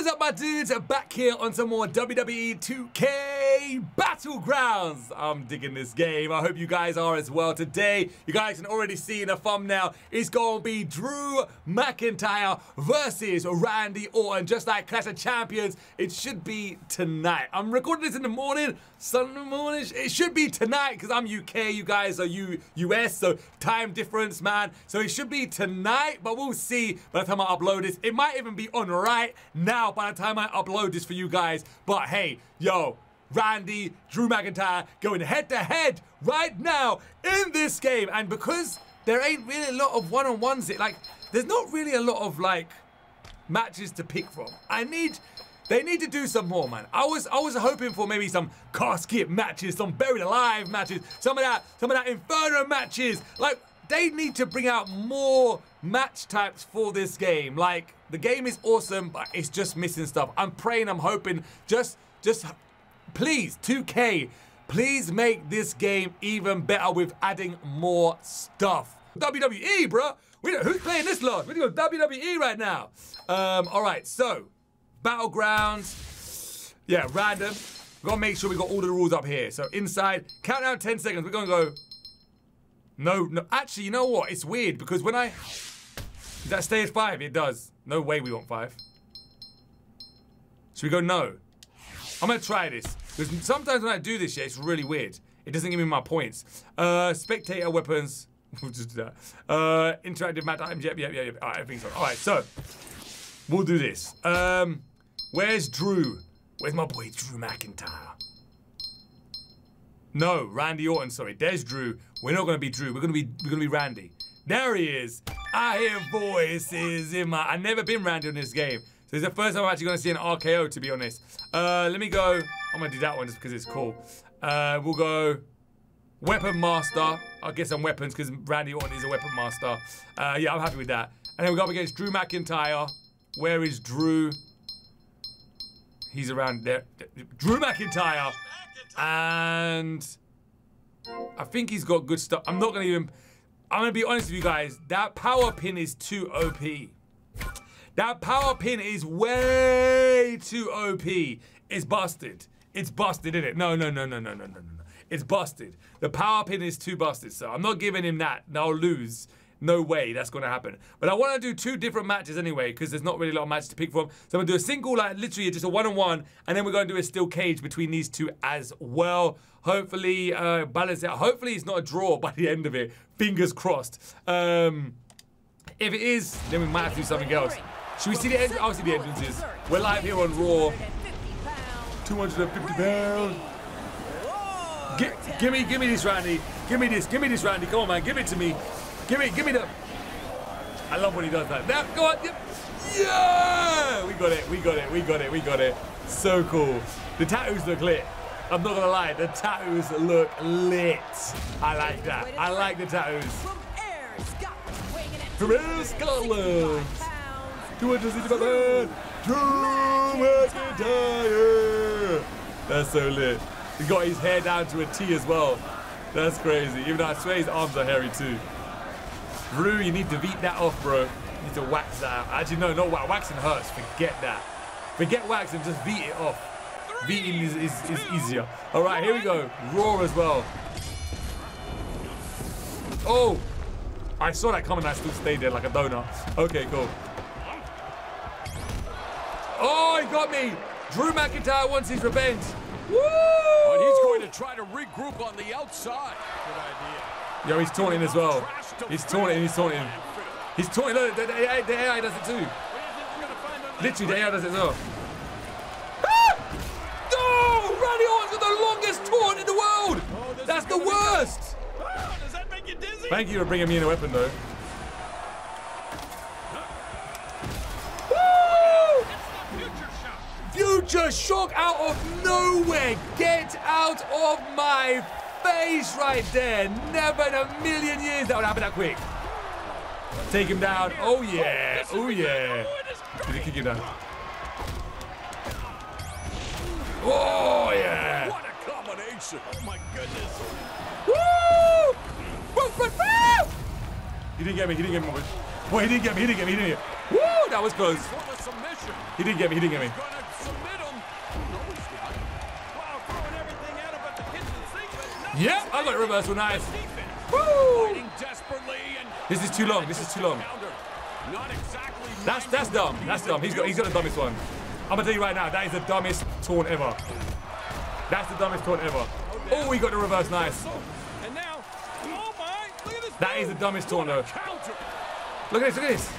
What is up, my dudes? Back here on some more WWE 2K Battlegrounds. I'm digging this game. I hope you guys are as well. Today, you guys can already see in the thumbnail, it's going to be Drew McIntyre versus Randy Orton. Just like Clash of Champions, it should be tonight. I'm recording this in the morning, Sunday morning. It should be tonight because I'm UK. You guys are U US, so time difference, man. So it should be tonight, but we'll see by the time I upload this. It might even be on right now by the time I upload this for you guys. But hey, yo, Randy, Drew McIntyre going head to head right now in this game. And because there ain't really a lot of one-on-ones, it like, there's not really a lot of like matches to pick from. I need they need to do some more, man. I was I was hoping for maybe some casket matches, some buried alive matches, some of that, some of that inferno matches. Like they need to bring out more match types for this game. Like the game is awesome, but it's just missing stuff. I'm praying, I'm hoping, just just please, 2K, please make this game even better with adding more stuff. WWE, bro. We know, who's playing this lot? We're doing WWE right now. Um, all right, so battlegrounds. Yeah, random. We gotta make sure we got all the rules up here. So inside, countdown 10 seconds. We're gonna go. No, no. Actually, you know what? It's weird because when I. is that stage five? It does. No way we want five. Should we go no? I'm gonna try this. Because sometimes when I do this, yeah, it's really weird. It doesn't give me my points. Uh, spectator weapons. We'll just do that. Uh, interactive match items. Yep, yep, yep, yep. All right, everything's. All right, so we'll do this. Um, where's Drew? Where's my boy Drew McIntyre? No, Randy Orton. Sorry, there's Drew. We're not gonna be Drew. We're gonna be we're gonna be Randy. There he is. I hear voices in my. I've never been Randy in this game. So it's the first time I'm actually gonna see an RKO, to be honest. Uh, let me go. I'm gonna do that one just because it's cool. Uh, we'll go Weapon Master. I'll get some weapons because Randy Orton is a Weapon Master. Uh, yeah, I'm happy with that. And then we go up against Drew McIntyre. Where is Drew? He's around there. Drew McIntyre. And I think he's got good stuff. I'm not gonna even. I'm gonna be honest with you guys. That power pin is too OP. That power pin is way too OP. It's busted. It's busted, isn't it? No, no, no, no, no, no, no, no. It's busted. The power pin is too busted, so I'm not giving him that. I'll lose. No way that's going to happen. But I want to do two different matches anyway, because there's not really a lot of matches to pick from. So I'm going to do a single, like literally just a one-on-one, and then we're going to do a steel cage between these two as well. Hopefully, uh, balance it. Hopefully it's not a draw by the end of it. Fingers crossed. Um, if it is, then we might have to do something else. Should we see the end? I'll see the entrances. We're live here on Raw. 250 pounds. Gi give me, give me this, Randy. Give me this, give me this, Randy. Come on, man, give it to me. Give me, give me the. I love when he does that. Now, go on. Yeah! We got it, we got it, we got it, we got it. So cool. The tattoos look lit. I'm not gonna lie, the tattoos look lit. I like that. I like the tattoos. From Ayr Scotland. 260 pounds. Drew McIntyre. That's so lit. He got his hair down to a T as well. That's crazy. Even though I swear his arms are hairy too. Drew, you need to beat that off, bro. You need to wax that out. Actually, no, not wax. Waxing hurts. Forget that. Forget waxing. Just beat it off. Beating is, is, is easier. All right, here we go. Roar as well. Oh, I saw that coming. I still stayed there like a donut. Okay, cool. Oh, he got me. Drew McIntyre wants his revenge. Woo! And he's going to try to regroup on the outside. Good idea. Yo, he's taunting as well. He's taunting, he's taunting. He's taunting. Look, the, AI, the AI does it too. Literally, the AI does it as well. Ah! No! Randy Orton's got the longest taunt in the world! Oh, That's the worst! Oh, does that make you dizzy? Thank you for bringing me in a weapon, though. Future shock out of nowhere. Get out of my face right there. Never in a million years that would happen that quick. Take him down. Oh, yeah. Oh, oh yeah. Oh, Did he kick him down? Oh, yeah. What a combination. Oh, my goodness. Woo! Woo, woo, woo! He didn't get me. He didn't get me. Boy, he didn't get me. He didn't get me. He didn't get me. Woo! that was close. For the submission. He didn't get me. He didn't get me. Sink, but no Yep, I got a reversal. Nice. Woo! Fighting desperately and This is too long. This is too long. Not exactly. That's that's dumb. That's dumb. He's got he's got the dumbest one. I'm gonna tell you right now, that is the dumbest taunt ever. That's the dumbest taunt ever. Oh, he got the reverse. Nice. And now, my, look at this. That is the dumbest taunt though. Look at this. Look at this.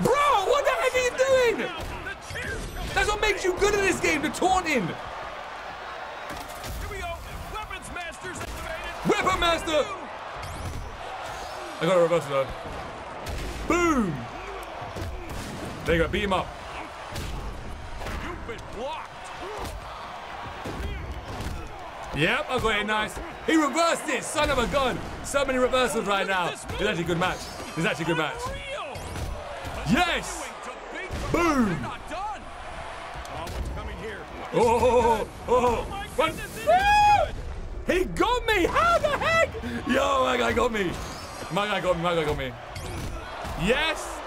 Bro, what the heck are you doing? Now, the chair's coming. That's what makes you good at this game, the taunting. Master. I got a reversal though. Boom. There you go. Beat him up. You've been blocked. Yep, I got it. Nice. He reversed it. Son of a gun. So many reversals right now. It's actually a good match. It's actually a good match. Yes. To beat the Boom. They're not done. Oh, here? Oh, oh, oh, oh. oh. oh my What? goodness, it is Woo! He got me. How the heck? Yo, my guy got me. My guy got me. My guy got me. Yes.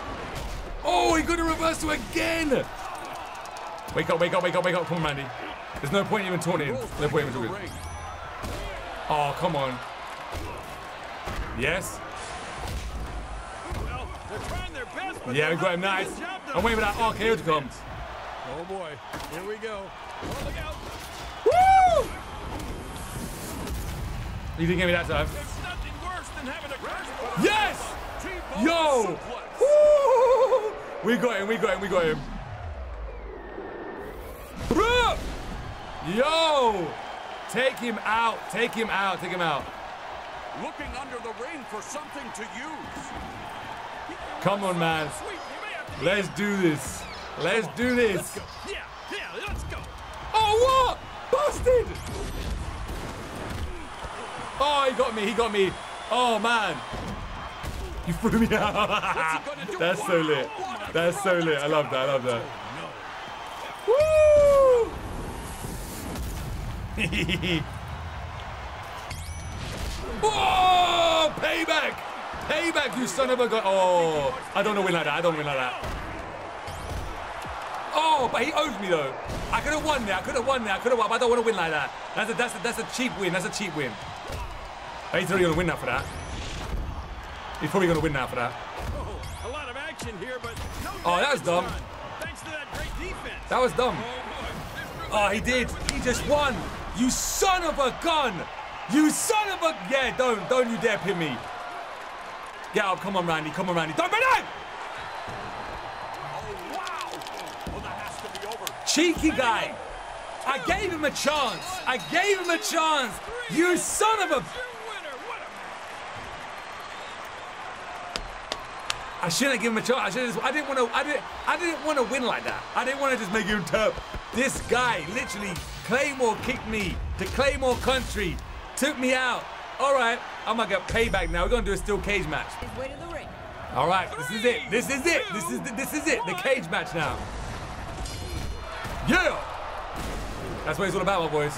Oh, he got a reversal again. Wake up, wake up, wake up, wake up. Come on, Randy. There's no point even taunting. No point even talking. Oh, come on. Yes. Yeah, we got him nice. I'm waiting for that RKO to come. Oh boy, here we go. Oh, You didn't give me that time. There's nothing worse than having a crash. Yes! Yo! Woo! We got him, we got him, we got him. Yo! Take him out, take him out, take him out. Looking under the ring for something to use. Come on, man. Sweet, you may have to Let's do this. Let's do this. Yeah, yeah, let's go. Oh, what? Busted! Oh, he got me, he got me. Oh, man. You threw me out. That's so lit. That's so lit. I love that, I love that. Woo! oh, payback! Payback, you son of a gun. Oh, I don't to win like that. I don't win like that. Oh, but he owes me though. I could have won there. I could have won there. I could have won, but I don't want to win like that. That's a that's a that's a cheap win. That's a cheap win. He's already gonna win now for that. He's probably gonna win now for that. Oh, a lot of action here, but no Oh, that was dumb. Thanks to that great defense. That was dumb. Oh. Oh, he did. He just won. You son of a gun. You son of a. Yeah, don't don't you dare pin me. Get up. Come on, Randy. Come on, Randy. Don't be that. Oh, wow. Well, that has to be over. Cheeky guy. I gave him a chance. I gave him a chance. You son of a. Your winner. What a I shouldn't have given him a chance. I should have. I didn't want to. I didn't. I didn't want to win like that. I didn't want to just make him tap. This guy literally Claymore kicked me to Claymore country, took me out. All right, I'm gonna get payback now. We're gonna do a steel cage match. His way to the ring. All right, this is it. This is it. This is the, this is it. The cage match now. Yeah. That's what it's all about, my boys.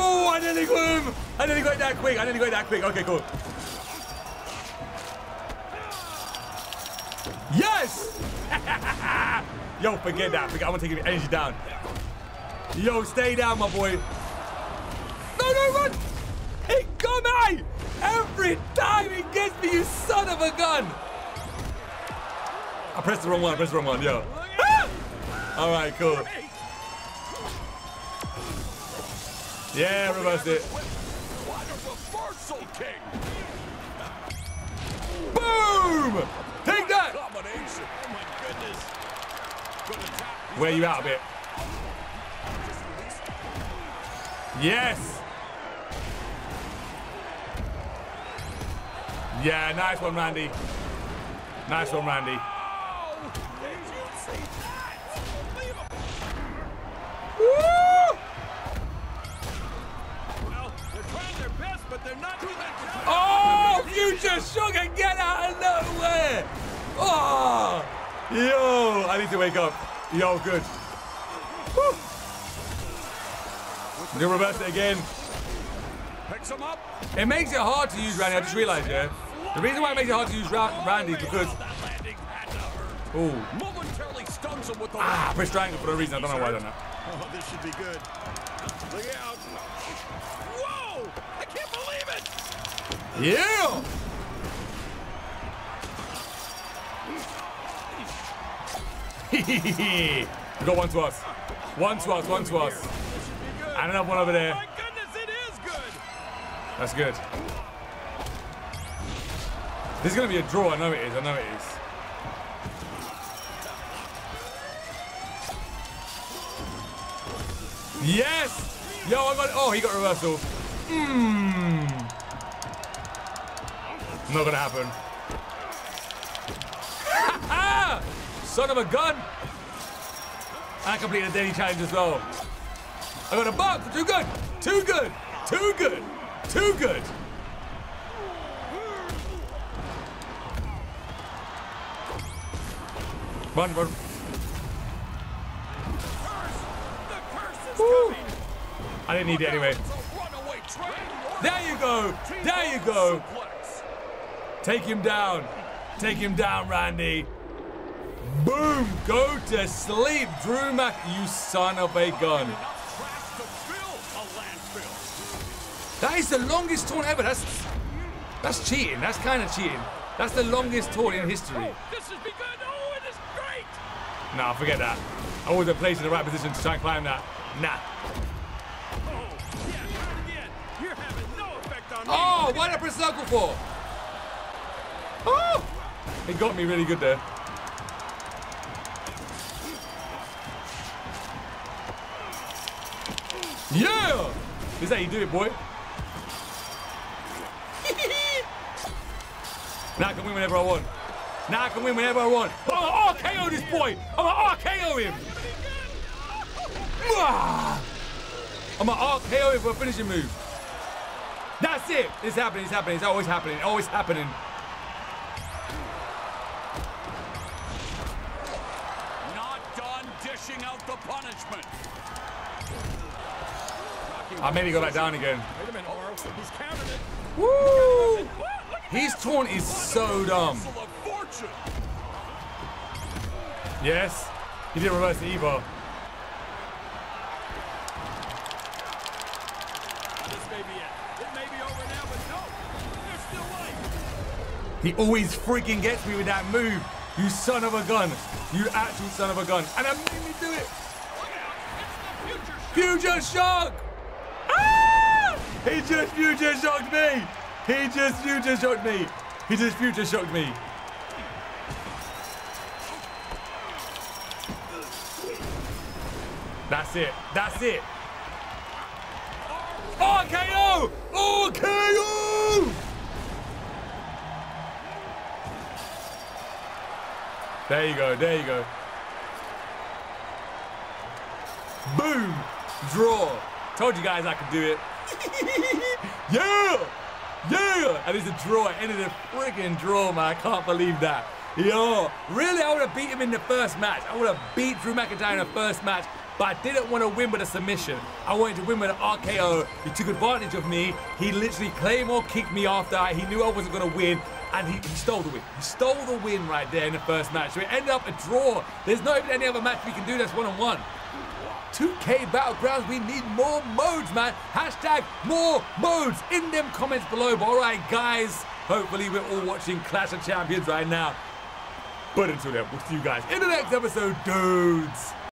I nearly got him. I nearly got that quick. I nearly got it that quick. Okay, cool. Yes! Yo, forget that. Forget. I'm gonna take your energy down. Yo, stay down, my boy. No, no, run! He got me! Every time he gets me, you son of a gun! I pressed the wrong one, I pressed the wrong one, yo. Ah! Alright, cool. Yeah, reverse it. What a reversal kick. Boom! Take that! Combination. Oh my goodness. Gonna tap. Where you out a bit? Yes! Yeah, nice one, Randy. Nice one, Randy. Oh, future sugar, get out of nowhere! Oh, yo, I need to wake up. Yo, good. Woo. Gonna reverse it again. Picks him up. It makes it hard to use Randy. I just realized, yeah. The reason why it makes it hard to use Ra- Randy is because That landing had to hurt. oh Momentarily stuns him with the ah, pressed triangle for no reason. I don't know why I done that. Oh, this should be good. Look out. Whoa! I can't believe it! Yeah. we got one to us. One to us. One to us. This should be good. And another one over there. My goodness, it is good! That's good. This is gonna be a draw. I know it is. I know it is. Yes! Yo, I got. Oh, he got reversal. Mmm. Not gonna happen. Ah! Son of a gun! I completed the daily challenge as well. I got a buck. Too good. Too good. Too good. Too good. Run, run. The curse is Woo. I didn't need it anyway. There you go. There you go. Take him down. Take him down, Randy. Boom. Go to sleep, Drew Mac. You son of a gun. That is the longest taunt ever. That's that's cheating. That's kind of cheating. That's the longest taunt in history. Great! Nah, forget that. I wasn't placed in the right position to try and climb that. Nah. Oh, what did I press circle for? Oh! It got me really good there. Yeah! Is that you do it, boy? now I can win whenever I want. Now I can win whenever I want. I'm gonna RKO this boy! I'm gonna RKO him! I'm gonna RKO him for a finishing move. That's it. It's happening. It's happening. It's always happening. Always happening. Not done dishing out the punishment. I maybe go back down again. Wait a minute, Morrow. He's countered it. Woo! What? Look at His taunt is so dumb. Whistle of fortune. Yes. He didn't reverse it either. This may be it. It may be over now, but no. There's still life. He always freaking gets me with that move. You son of a gun. You actual son of a gun. And that made me do it. Future shock! Ah! He just future shocked me! He just future shocked me! He just future shocked me! That's it. That's it. RKO! RKO! There you go. There you go. Boom! Draw. Told you guys I could do it. yeah! Yeah! And it's a draw. It ended a friggin' draw, man. I can't believe that. Yo, really, I would have beat him in the first match. I would have beat Drew McIntyre in the first match, but I didn't want to win with a submission. I wanted to win with an RKO. He took advantage of me. He literally Claymore kicked me after. He knew I wasn't going to win, and he, he stole the win. He stole the win right there in the first match. So it ended up a draw. There's not even any other match we can do that's one on one. 2K Battlegrounds, we need more modes, man. Hashtag more modes in them comments below. But all right, guys, hopefully we're all watching Clash of Champions right now. But until then, we'll see you guys in the next episode, dudes.